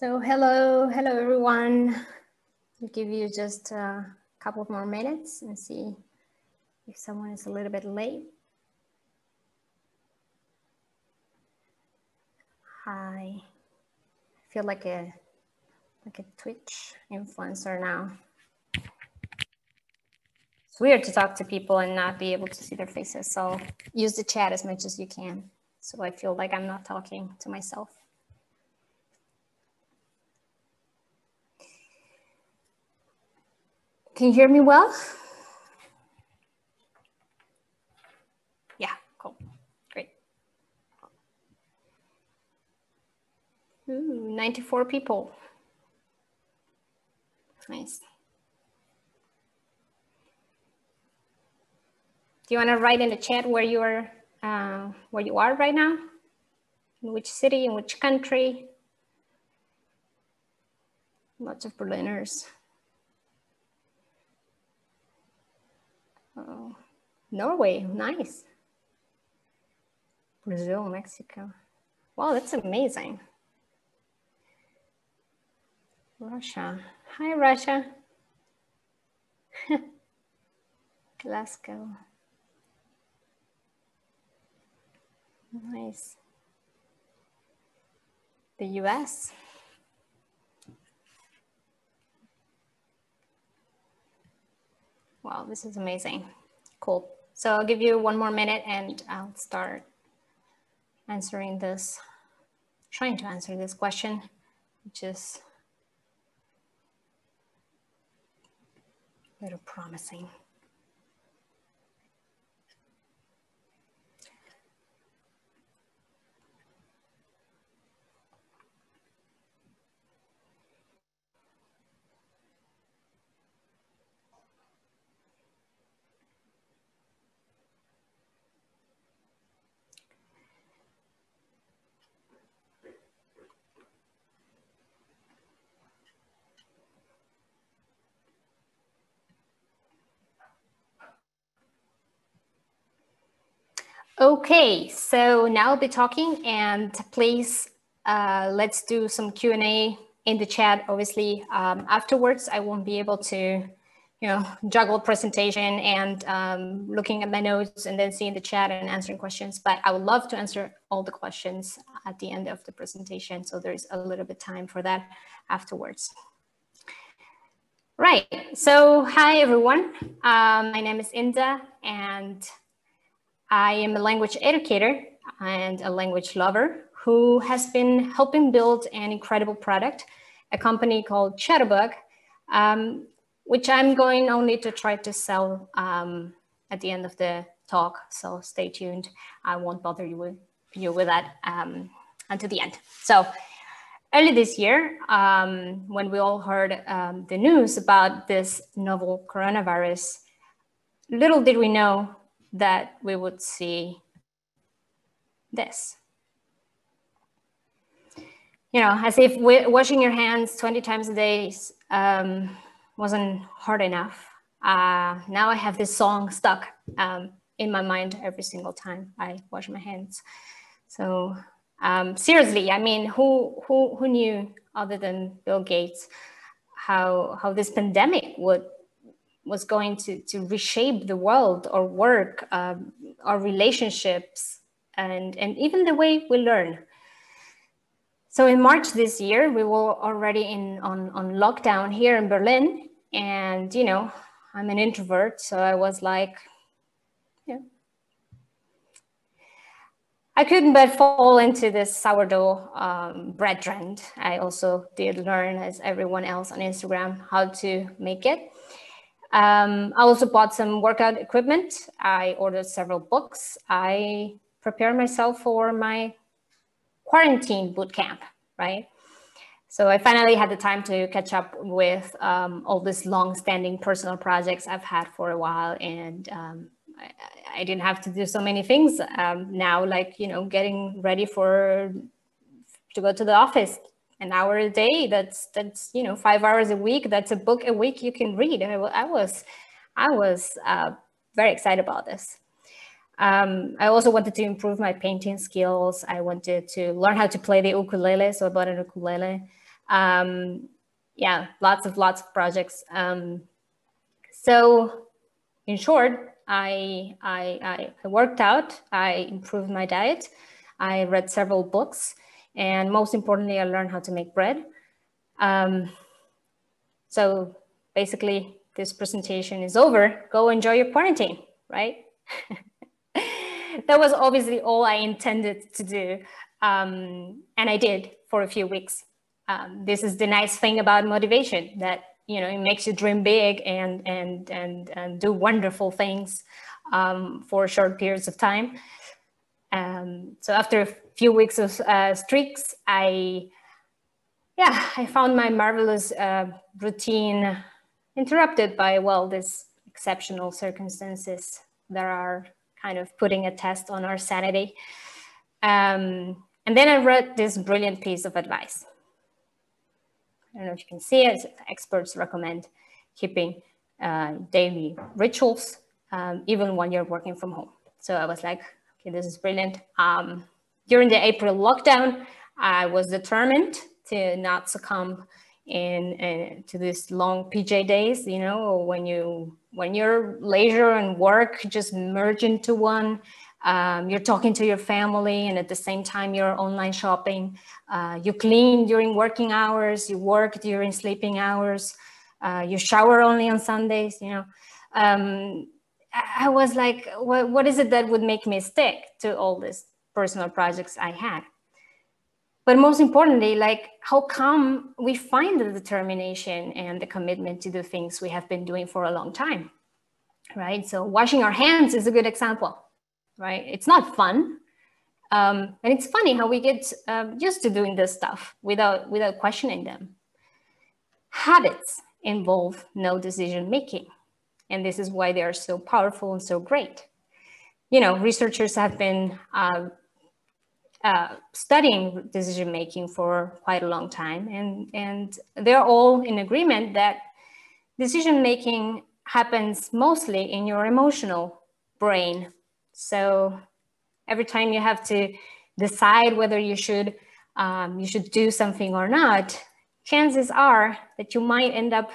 So hello, hello everyone. I'll give you just a couple more minutes and see if someone is a little bit late. Hi. I feel like a like a Twitch influencer now. It's weird to talk to people and not be able to see their faces. So use the chat as much as you can. So I feel like I'm not talking to myself. Can you hear me well? Yeah, cool, great. Ooh, 94 people. Nice. Do you want to write in the chat where you are, uh, where you are right now? In which city, in which country? Lots of Berliners. Norway, nice. Brazil, Mexico. Wow, that's amazing. Russia. Hi, Russia. Glasgow. Nice. The US. Wow, this is amazing. Cool. So I'll give you one more minute and I'll start answering this, trying to answer this question, which is a little promising. Okay, so now I'll be talking and please uh, let's do some Q&A in the chat. Obviously, um, afterwards, I won't be able to, you know, juggle presentation and um, looking at my notes and then seeing the chat and answering questions. But I would love to answer all the questions at the end of the presentation. So there's a little bit time for that afterwards. Right, so hi everyone. Um, my name is Inda and I am a language educator and a language lover who has been helping build an incredible product, a company called Chatterbug, um, which I'm going only to try to sell um, at the end of the talk. So stay tuned. I won't bother you with, you with that um, until the end. So early this year, um, when we all heard um, the news about this novel coronavirus, little did we know that we would see this. You know, as if washing your hands 20 times a day um, wasn't hard enough. Uh, now I have this song stuck um, in my mind every single time I wash my hands. So um, seriously, I mean, who, who, who knew other than Bill Gates how, how this pandemic would was going to, to reshape the world or work, um, our relationships, and, and even the way we learn. So in March this year, we were already in on, on lockdown here in Berlin. And, you know, I'm an introvert. So I was like, yeah. I couldn't but fall into this sourdough um, bread trend. I also did learn, as everyone else on Instagram, how to make it. Um, I also bought some workout equipment. I ordered several books. I prepared myself for my quarantine boot camp, right? So I finally had the time to catch up with um, all these long-standing personal projects I've had for a while, and um, I, I, didn't have to do so many things um, now, like you know, getting ready for to go to the office, an hour a day that's that's you know five hours a week that's a book a week you can read. I, I was i was uh, very excited about this. Um, i also wanted to improve my painting skills. I wanted to learn how to play the ukulele so i bought an ukulele. Um, yeah, lots of lots of projects. Um, so in short, I, I, I worked out, I improved my diet, I read several books, and most importantly, I learned how to make bread. Um, so basically, this presentation is over. Go enjoy your quarantine, right? that was obviously all I intended to do. Um, and I did for a few weeks. Um, this is the nice thing about motivation that you know it makes you dream big and and and, and do wonderful things um, for short periods of time. Um, so after a few weeks of uh, streaks, I yeah I found my marvelous uh, routine interrupted by well these exceptional circumstances that are kind of putting a test on our sanity. Um, and then I read this brilliant piece of advice. I don't know if you can see it. Experts recommend keeping uh, daily rituals, um, even when you're working from home. So I was like, okay, this is brilliant. Um, during the April lockdown, I was determined to not succumb in, in to these long PJ days. You know, when you when your leisure and work just merge into one. Um, you're talking to your family and at the same time you're online shopping. Uh, you clean during working hours, you work during sleeping hours, uh, you shower only on Sundays, you know. Um, I was like, what, what is it that would make me stick to all these personal projects I had? But most importantly, like how come we find the determination and the commitment to do things we have been doing for a long time, right? So washing our hands is a good example, right? It's not fun. Um, and it's funny how we get um, used to doing this stuff without, without questioning them. Habits involve no decision making. And this is why they are so powerful and so great. You know, researchers have been uh, uh, studying decision making for quite a long time, and and they're all in agreement that decision making happens mostly in your emotional brain. So every time you have to decide whether you should um, you should do something or not, chances are that you might end up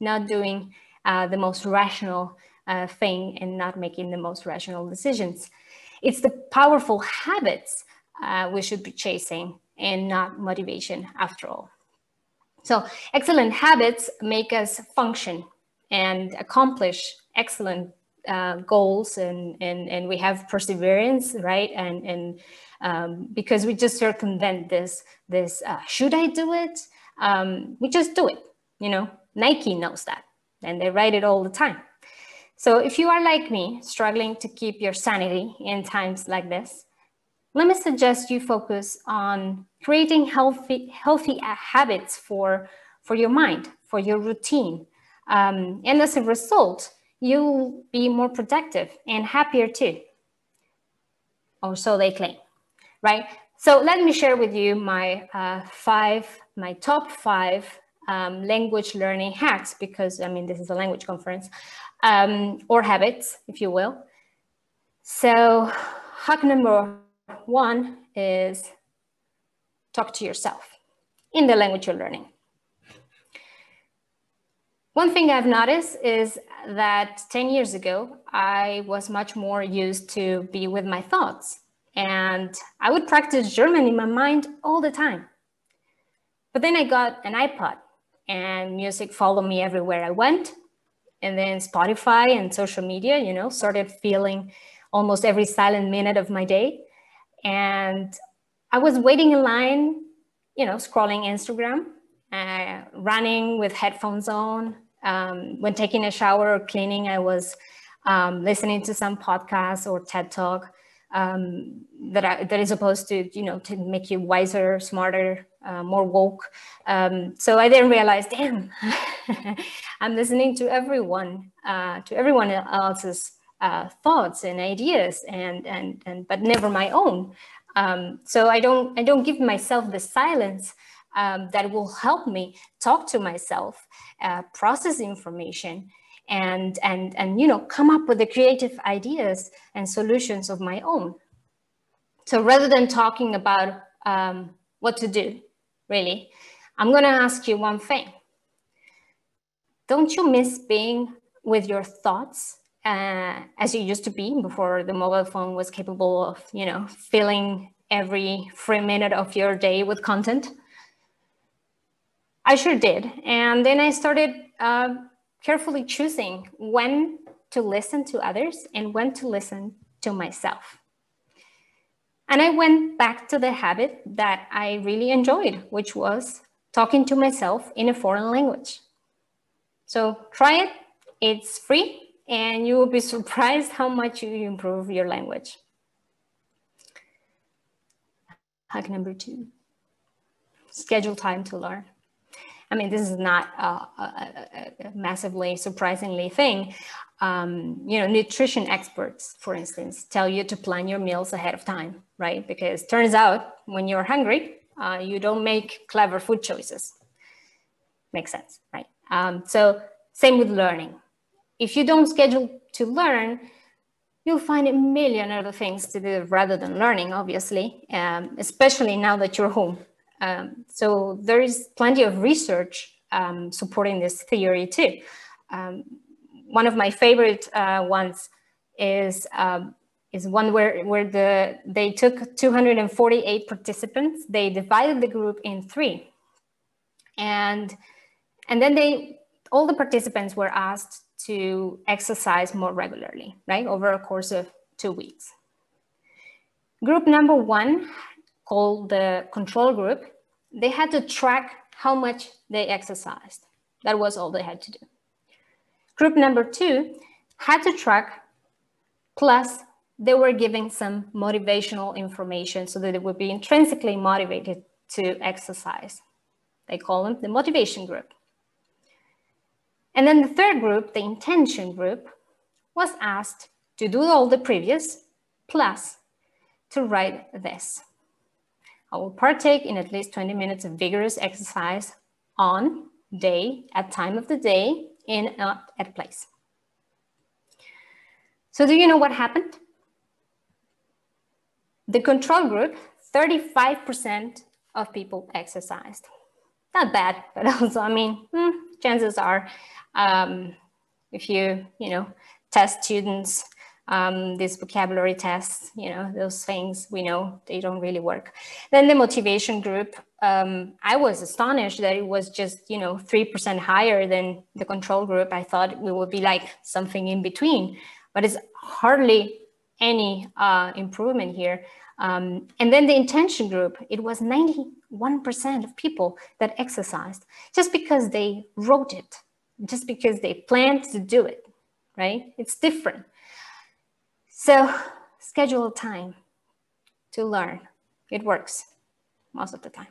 not doing uh, the most rational uh, thing and not making the most rational decisions. It's the powerful habits uh, we should be chasing and not motivation after all. So excellent habits make us function and accomplish excellent uh, goals and, and, and we have perseverance, right? And, and um, because we just circumvent this, this uh, should I do it? Um, we just do it, you know, Nike knows that and they write it all the time. So if you are like me, struggling to keep your sanity in times like this, let me suggest you focus on creating healthy, healthy habits for, for your mind, for your routine. Um, and as a result, you'll be more productive and happier too. Or so they claim, right? So let me share with you my uh, five, my top five um, language learning hacks, because I mean, this is a language conference, um, or habits, if you will. So hack number one is talk to yourself in the language you're learning. One thing I've noticed is that 10 years ago, I was much more used to be with my thoughts and I would practice German in my mind all the time. But then I got an iPod and music followed me everywhere I went. And then Spotify and social media, you know, started feeling almost every silent minute of my day. And I was waiting in line, you know, scrolling Instagram, uh, running with headphones on. Um, when taking a shower or cleaning, I was um, listening to some podcast or TED Talk um, that, I, that is supposed to, you know, to make you wiser, smarter, uh, more woke. Um, so I then realized, damn, I'm listening to everyone, uh, to everyone else's uh, thoughts and ideas and and and but never my own um, so i don't i don't give myself the silence um, that will help me talk to myself uh, process information and and and you know come up with the creative ideas and solutions of my own so rather than talking about um, what to do really I'm going to ask you one thing. Don't you miss being with your thoughts uh, as you used to be before the mobile phone was capable of, you know, filling every free minute of your day with content? I sure did. And then I started uh, carefully choosing when to listen to others and when to listen to myself. And I went back to the habit that I really enjoyed, which was talking to myself in a foreign language. So try it, it's free, and you will be surprised how much you improve your language. Hack number two, schedule time to learn. I mean, this is not a, a, a massively surprisingly thing. Um, you know, nutrition experts, for instance, tell you to plan your meals ahead of time, right? Because turns out when you're hungry, uh, you don't make clever food choices. Makes sense, right? Um, so same with learning. If you don't schedule to learn, you'll find a million other things to do rather than learning, obviously, um, especially now that you're home. Um, so there is plenty of research um, supporting this theory too. Um, one of my favorite uh, ones is um, is one where where the they took 248 participants. They divided the group in three, and and then they all the participants were asked to exercise more regularly, right, over a course of two weeks. Group number one called the control group, they had to track how much they exercised. That was all they had to do. Group number two had to track, plus they were giving some motivational information so that they would be intrinsically motivated to exercise. They call them the motivation group. And then the third group, the intention group, was asked to do all the previous plus to write this. I will partake in at least 20 minutes of vigorous exercise on day, at time of the day, in uh, at place. So do you know what happened? The control group, 35% of people exercised. Not bad, but also, I mean, hmm, chances are, um, if you, you know, test students um, these vocabulary tests, you know, those things we know they don't really work. Then the motivation group, um, I was astonished that it was just, you know, 3% higher than the control group. I thought we would be like something in between, but it's hardly any uh, improvement here. Um, and then the intention group, it was 91% of people that exercised just because they wrote it, just because they planned to do it, right? It's different. So schedule time to learn. It works most of the time.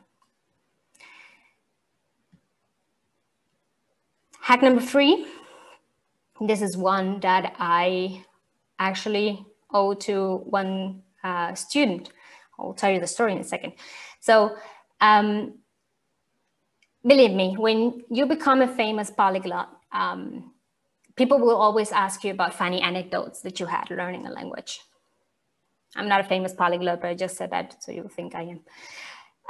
Hack number three. This is one that I actually owe to one uh, student. I'll tell you the story in a second. So um, believe me, when you become a famous polyglot, um, people will always ask you about funny anecdotes that you had learning a language. I'm not a famous polyglot, but I just said that so you think I am.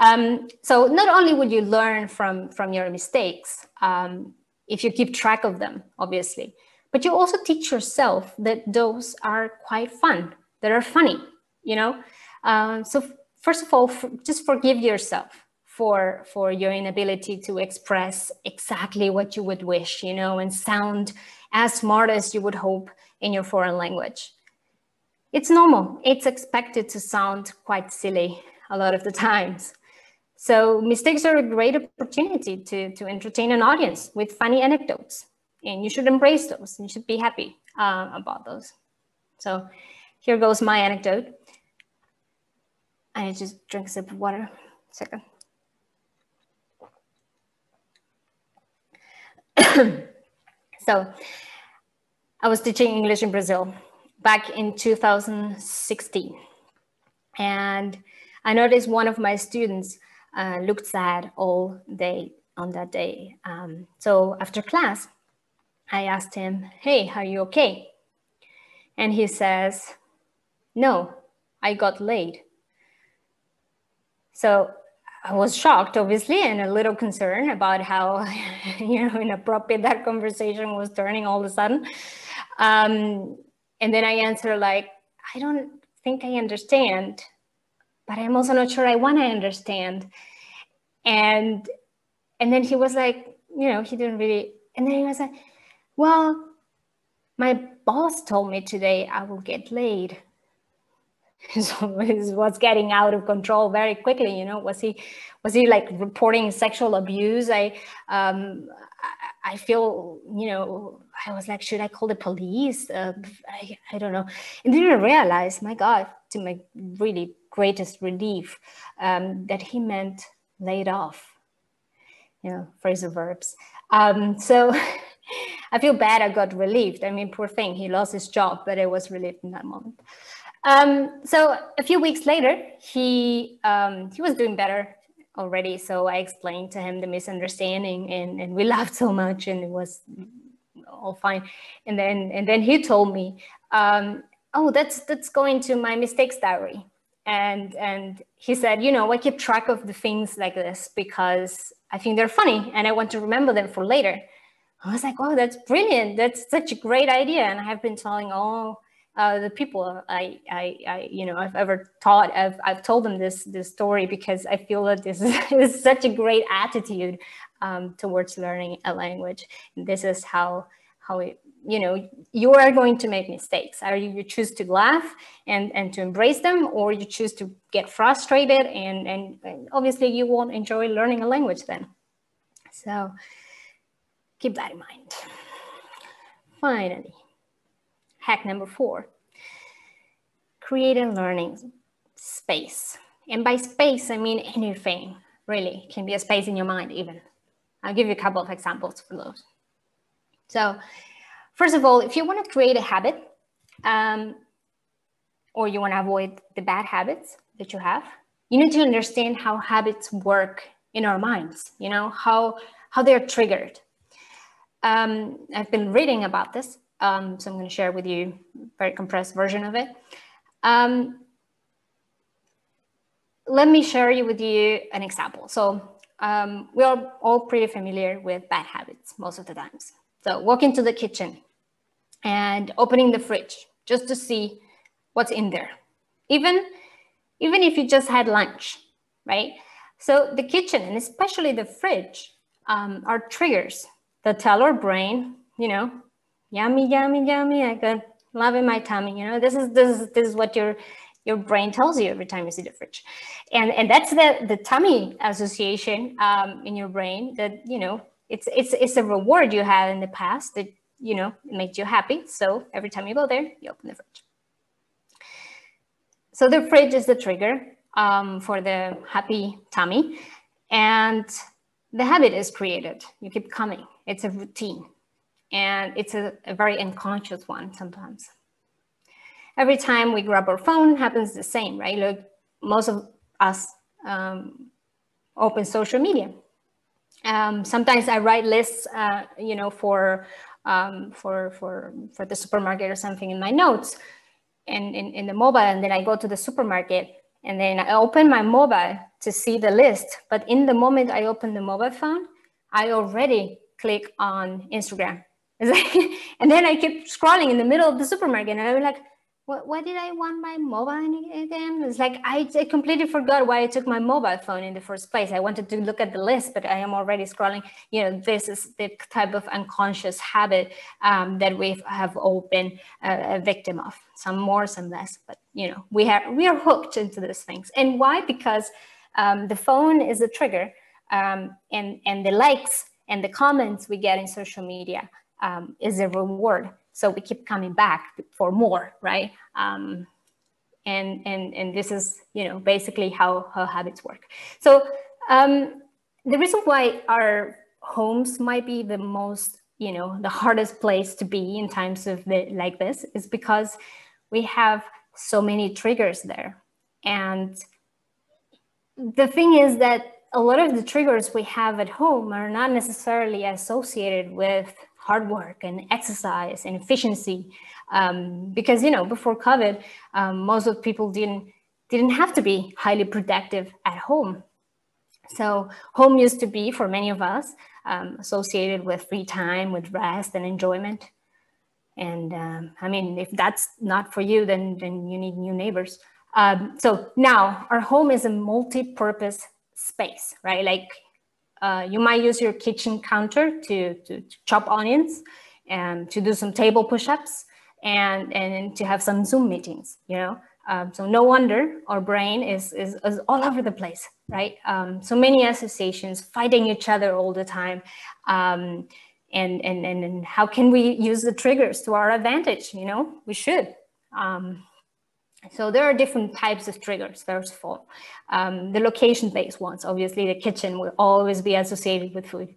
Um, so not only would you learn from, from your mistakes, um, if you keep track of them, obviously, but you also teach yourself that those are quite fun, that are funny, you know? Um, so first of all, just forgive yourself for, for your inability to express exactly what you would wish, you know, and sound as smart as you would hope in your foreign language. It's normal. It's expected to sound quite silly a lot of the times. So mistakes are a great opportunity to, to entertain an audience with funny anecdotes. And you should embrace those. You should be happy uh, about those. So here goes my anecdote. I just drink a sip of water. Second. So I was teaching English in Brazil back in 2016. And I noticed one of my students uh, looked sad all day on that day. Um, so after class, I asked him, hey, are you okay? And he says, no, I got laid. So I was shocked, obviously, and a little concerned about how, you know, inappropriate that conversation was turning all of a sudden. Um, and then I answered like, I don't think I understand, but I'm also not sure I want to understand. And and then he was like, you know, he didn't really. And then he was like, well, my boss told me today I will get laid. so it was getting out of control very quickly you know? Was he was he like reporting sexual abuse? I um i, I feel you know i was like should i call the police? Uh, I, I don't know. And then i realized my god to my really greatest relief um, that he meant laid off you know phrasal verbs. Um, so i feel bad i got relieved. I mean poor thing he lost his job but i was relieved in that moment um, so a few weeks later, he um, he was doing better already. So I explained to him the misunderstanding, and, and we laughed so much, and it was all fine. And then and then he told me, um, "Oh, that's that's going to my mistakes diary." And and he said, "You know, I keep track of the things like this because I think they're funny, and I want to remember them for later." I was like, "Oh, that's brilliant! That's such a great idea!" And I have been telling all uh, the people I, I, I, you know, I've ever taught, I've, I've told them this, this story because I feel that this is, is such a great attitude um, towards learning a language. And this is how, how it, you know, you are going to make mistakes. Either you choose to laugh and, and to embrace them, or you choose to get frustrated and, and, and obviously you won't enjoy learning a language then. So keep that in mind. Finally, Hack number four, create a learning space. And by space, I mean anything, really. It can be a space in your mind even. I'll give you a couple of examples for those. So first of all, if you want to create a habit, um, or you want to avoid the bad habits that you have, you need to understand how habits work in our minds, you know, how, how they're triggered. Um, I've been reading about this um, so I'm going to share with you a very compressed version of it. Um, let me share you with you an example. So um, we are all pretty familiar with bad habits most of the times. So walk into the kitchen and opening the fridge just to see what's in there. Even, even if you just had lunch, right? So the kitchen and especially the fridge um, are triggers that tell our brain, you know, yummy, yummy, yummy. I got love in my tummy. You know, this is this is this is what your your brain tells you every time you see the fridge, and and that's the the tummy association um, in your brain that you know it's it's it's a reward you had in the past that you know makes you happy. So every time you go there, you open the fridge. So the fridge is the trigger um, for the happy tummy, and the habit is created. You keep coming. It's a routine and it's a, a very unconscious one sometimes. Every time we grab our phone, happens the same, right? Look, most of us um, open social media. Um, sometimes I write lists, uh, you know, for um, for for for the supermarket or something in my notes, and in, in the mobile, and then I go to the supermarket, and then I open my mobile to see the list. But in the moment I open the mobile phone, I already click on Instagram like, and then I kept scrolling in the middle of the supermarket and I was like, what, why did I want my mobile again? It's like, I, I completely forgot why I took my mobile phone in the first place. I wanted to look at the list, but I am already scrolling. You know, this is the type of unconscious habit um, that we have all been uh, a victim of, some more, some less, but you know, we have, we are hooked into these things. And why? Because um, the phone is a trigger um, and, and the likes and the comments we get in social media um, is a reward. So we keep coming back for more, right? Um, and and and this is you know basically how how habits work. So um, the reason why our homes might be the most you know the hardest place to be in times of the, like this is because we have so many triggers there and the thing is that a lot of the triggers we have at home are not necessarily associated with hard work and exercise and efficiency um, because you know before covid um, most of people didn't didn't have to be highly productive at home So home used to be, for many of us, um, associated with free time, with rest and enjoyment. And um, I mean, if that's not for you, then, then you need new neighbors. Um, so now our home is a multi-purpose space, right? Like uh, you might use your kitchen counter to, to, to chop onions and to do some table push-ups and, and to have some Zoom meetings, you know? Um, so no wonder our brain is, is, is all over the place, right? Um, so many associations fighting each other all the time. Um, and, and, and, and how can we use the triggers to our advantage? You know, we should. So there are different types of triggers, first of all. Um, the location-based ones, obviously the kitchen will always be associated with food.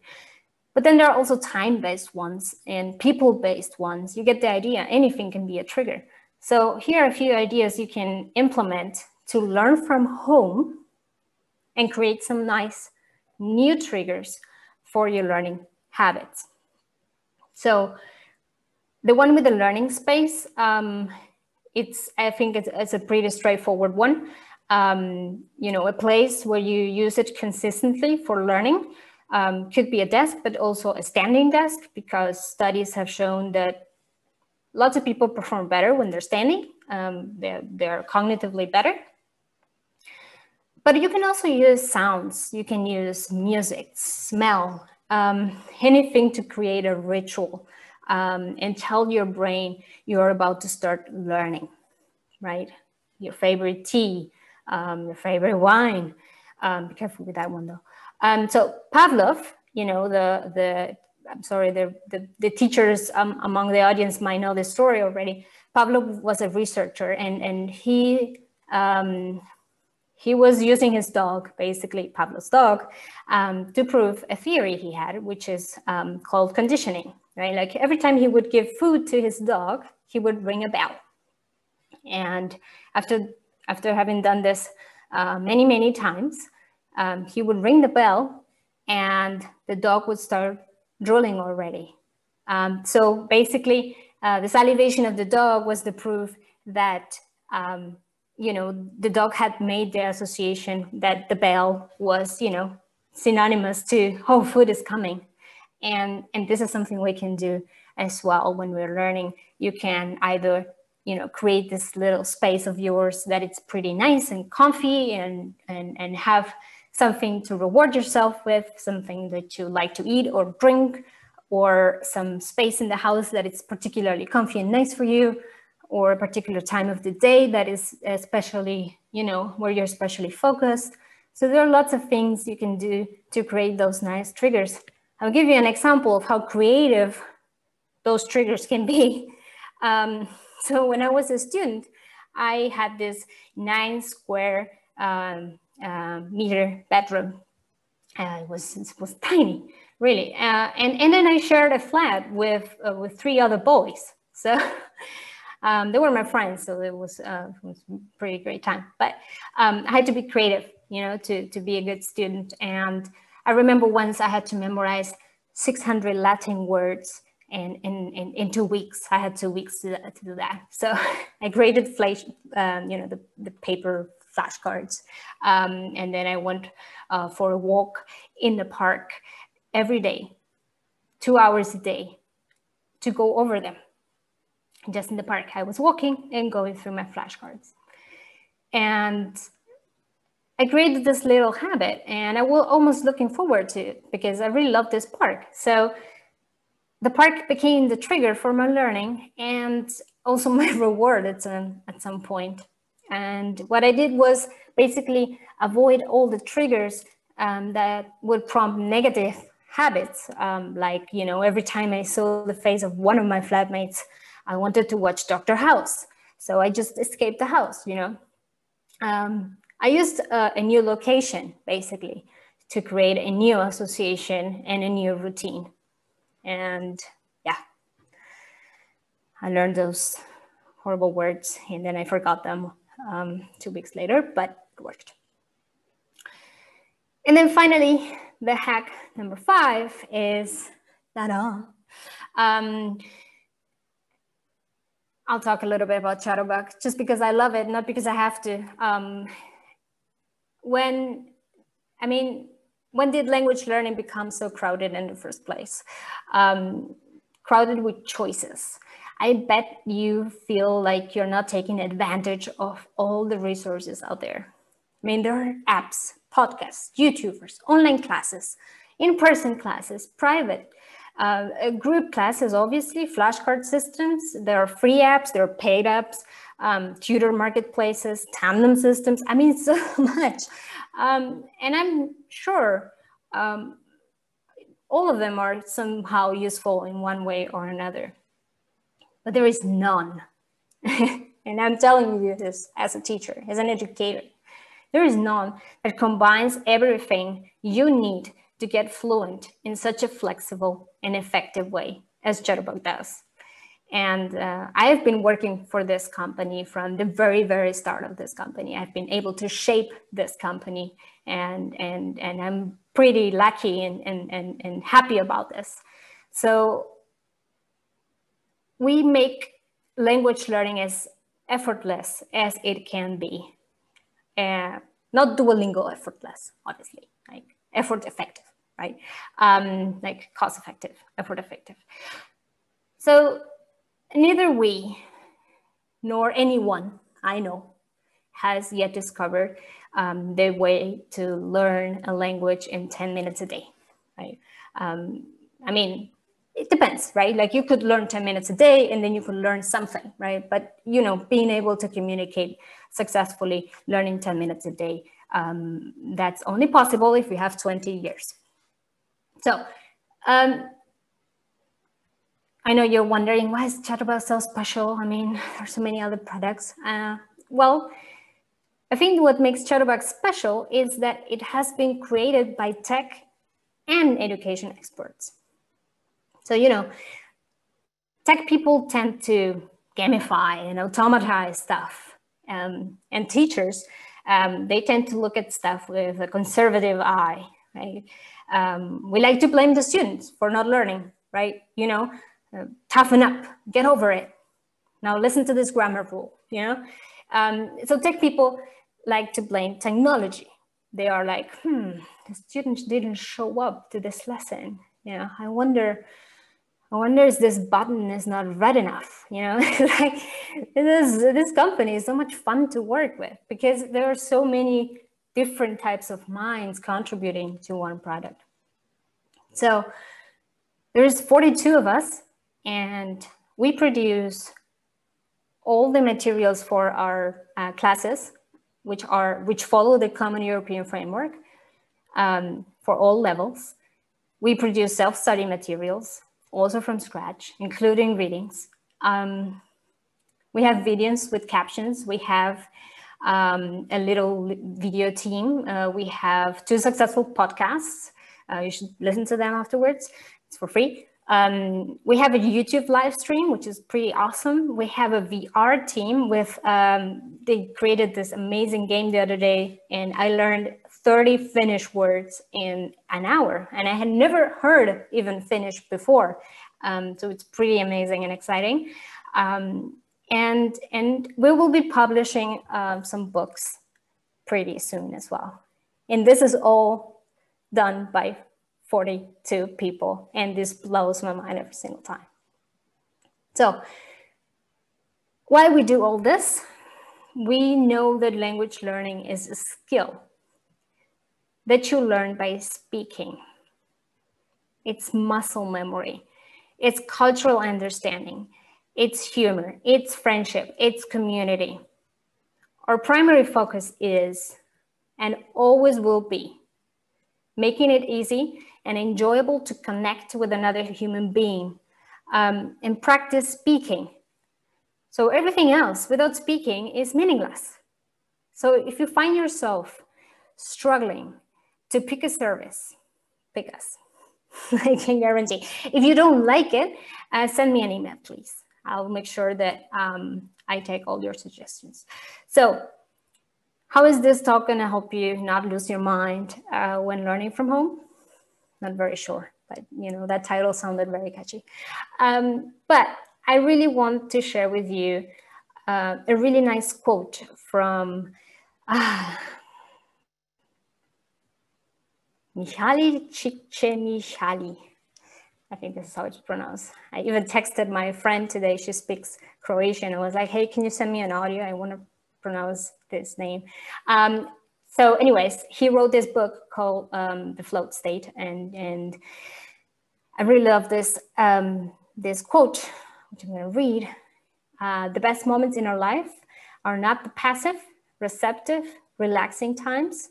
But then there are also time-based ones and people-based ones. You get the idea, anything can be a trigger. So here are a few ideas you can implement to learn from home and create some nice new triggers for your learning habits. So the one with the learning space, um, it's I think it's, it's, a pretty straightforward one. Um, you know, a place where you use it consistently for learning. Um, could be a desk, but also a standing desk because studies have shown that lots of people perform better when they're standing. Um, they're, they're cognitively better. But you can also use sounds. You can use music, smell, um, anything to create a ritual um, and tell your brain you're about to start learning, right? Your favorite tea, um, your favorite wine. Um, be careful with that one though. Um, so Pavlov, you know, the, the I'm sorry, the, the, the teachers um, among the audience might know this story already. Pavlov was a researcher and, and he, um, he was using his dog, basically Pavlov's dog, to prove a theory he had, which is called conditioning, right? Like every time he would give food to his dog, he would ring a bell. And after, after having done this uh, many, many times, um, he would ring the bell and the dog would start drooling already. Um, so basically, uh, the salivation of the dog was the proof that, um, you know, the dog had made the association that the bell was, you know, synonymous to, oh, food is coming. And, and this is something we can do as well when we're learning. You can either, you know, create this little space of yours that it's pretty nice and comfy and, and, and have something to reward yourself with, something that you like to eat or drink, or some space in the house that is particularly comfy and nice for you, or a particular time of the day that is especially, you know, where you're especially focused. So there are lots of things you can do to create those nice triggers. I'll give you an example of how creative those triggers can be. Um, so when I was a student, I had this nine square um, uh, meter bedroom. Uh, it was it was tiny, really. Uh, and and then I shared a flat with uh, with three other boys. So um, they were my friends, so it was uh, it was pretty great time. But um, I had to be creative, you know, to to be a good student. And I remember once I had to memorize 600 Latin words in, in, in, in, two weeks. I had two weeks to, to do that. So I graded flash, um, you know, the, the paper flashcards. Um, and then I went uh, for a walk in the park every day, two hours a day to go over them. Just in the park, I was walking and going through my flashcards. And I created this little habit and I was almost looking forward to it because I really love this park. So the park became the trigger for my learning and also my reward at some, at some point. And what I did was basically avoid all the triggers um, that would prompt negative habits. Um, like, you know, every time I saw the face of one of my flatmates, I wanted to watch Dr. House. So I just escaped the house, you know. Um, I used uh, a new location, basically, to create a new association and a new routine. And yeah, I learned those horrible words and then I forgot them um, two weeks later, but it worked. And then finally, the hack number five is ta-da. Um, I'll talk a little bit about Chatterbug just because I love it, not because I have to. Um, when, I mean, when did language learning become so crowded in the first place? Um, crowded with choices. I bet you feel like you're not taking advantage of all the resources out there. I mean, there are apps, podcasts, YouTubers, online classes, in-person classes, private, uh, group classes, obviously, flashcard systems. There are free apps, there are paid apps, um, tutor marketplaces, tandem systems. I mean, so much. Um, and I'm sure um, all of them are somehow useful in one way or another but there is none. and I'm telling you this as a teacher, as an educator. There is none that combines everything you need to get fluent in such a flexible and effective way as Chatterbug does. And uh, I have been working for this company from the very, very start of this company. I've been able to shape this company and, and, and I'm pretty lucky and, and, and, and happy about this. So we make language learning as effortless as it can be. Uh, not Duolingo effortless, obviously, like effort effective, right? Um, like cost effective, effort effective. So neither we nor anyone I know has yet discovered um, the way to learn a language in 10 minutes a day, right? Um, I mean, it depends, right? Like you could learn 10 minutes a day and then you could learn something, right? But, you know, being able to communicate successfully, learning 10 minutes a day, um, that's only possible if you have 20 years. So um, I know you're wondering, why is Chatterbug so special? I mean, there's so many other products. Uh, well, I think what makes Chatterbug special is that it has been created by tech and education experts. So, you know, tech people tend to gamify and automatize stuff. Um, and teachers, um, they tend to look at stuff with a conservative eye, right? Um, we like to blame the students for not learning, right? You know, uh, toughen up, get over it. Now listen to this grammar rule, you know? Um, so tech people like to blame technology. They are like, hmm, the students didn't show up to this lesson. You know, I wonder I wonder if this button is not red enough. You know, like this this company is so much fun to work with because there are so many different types of minds contributing to one product. So there's 42 of us, and we produce all the materials for our uh, classes, which are which follow the Common European Framework um, for all levels. We produce self-study materials also from scratch, including readings. Um, we have videos with captions. We have um, a little video team. Uh, we have two successful podcasts. Uh, you should listen to them afterwards. It's for free. Um, we have a YouTube live stream, which is pretty awesome. We have a VR team with, um, they created this amazing game the other day and I learned 30 Finnish words in an hour. And I had never heard even Finnish before. Um, so it's pretty amazing and exciting. Um, and, and we will be publishing uh, some books pretty soon as well. And this is all done by 42 people. And this blows my mind every single time. So why we do all this? We know that language learning is a skill that you learn by speaking. It's muscle memory. It's cultural understanding. It's humor. It's friendship. It's community. Our primary focus is and always will be making it easy and enjoyable to connect with another human being um, and practice speaking. So everything else without speaking is meaningless. So if you find yourself struggling to pick a service, pick us. I can guarantee. If you don't like it, uh, send me an email, please. I'll make sure that um, I take all your suggestions. So how is this talk going to help you not lose your mind uh, when learning from home? Not very sure, but you know, that title sounded very catchy. Um, but I really want to share with you uh, a really nice quote from, uh, Mihaly Csikszentmihalyi. I think this is how it's pronounced. I even texted my friend today. She speaks Croatian. I was like, hey, can you send me an audio? I want to pronounce this name. Um, so anyways, he wrote this book called um, The Flow State. And, and I really love this, um, this quote, which I'm going to read. Uh, the best moments in our life are not the passive, receptive, relaxing times.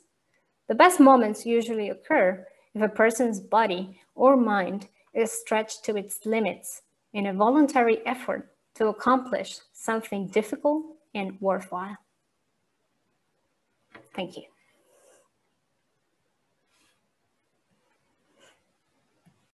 The best moments usually occur if a person's body or mind is stretched to its limits in a voluntary effort to accomplish something difficult and worthwhile. Thank you.